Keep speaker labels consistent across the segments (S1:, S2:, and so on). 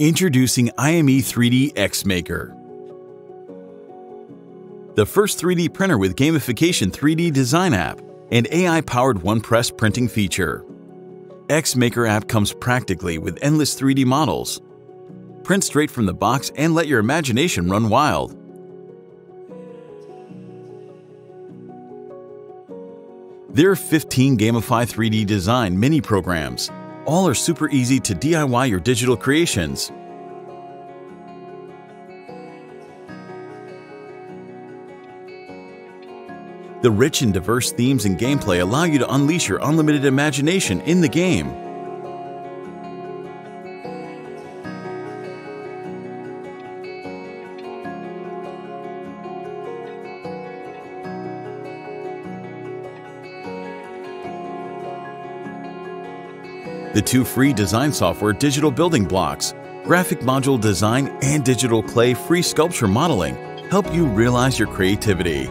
S1: Introducing IME 3D X Maker. The first 3D printer with gamification 3D design app and AI-powered one-press printing feature. X Maker app comes practically with endless 3D models. Print straight from the box and let your imagination run wild. There are 15 Gamify 3D design mini programs all are super easy to DIY your digital creations. The rich and diverse themes and gameplay allow you to unleash your unlimited imagination in the game. The two free design software digital building blocks, graphic module design, and digital clay free sculpture modeling help you realize your creativity.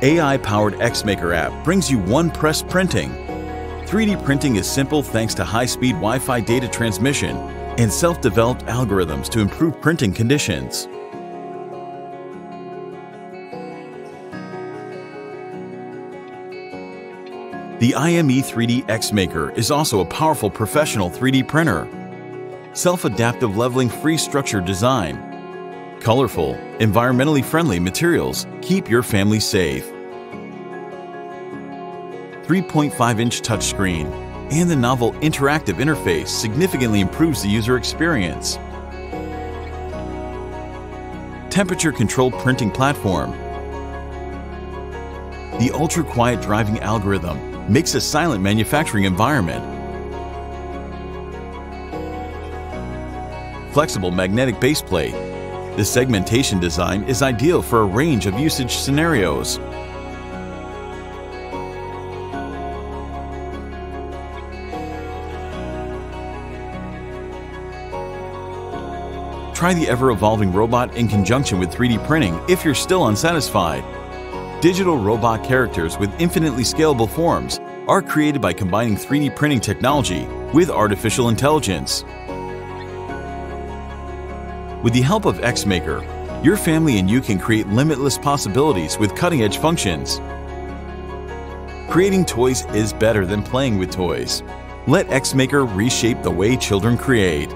S1: AI-powered XMaker app brings you one-press printing. 3D printing is simple thanks to high-speed Wi-Fi data transmission and self-developed algorithms to improve printing conditions. The IME 3D X Maker is also a powerful professional 3D printer. Self-adaptive leveling free structure design. Colorful, environmentally friendly materials keep your family safe. 3.5-inch touchscreen and the novel interactive interface significantly improves the user experience. Temperature-controlled printing platform. The ultra-quiet driving algorithm makes a silent manufacturing environment. Flexible magnetic baseplate. The segmentation design is ideal for a range of usage scenarios. Try the ever-evolving robot in conjunction with 3D printing if you're still unsatisfied. Digital robot characters with infinitely scalable forms are created by combining 3D printing technology with artificial intelligence. With the help of XMaker, your family and you can create limitless possibilities with cutting-edge functions. Creating toys is better than playing with toys. Let XMaker reshape the way children create.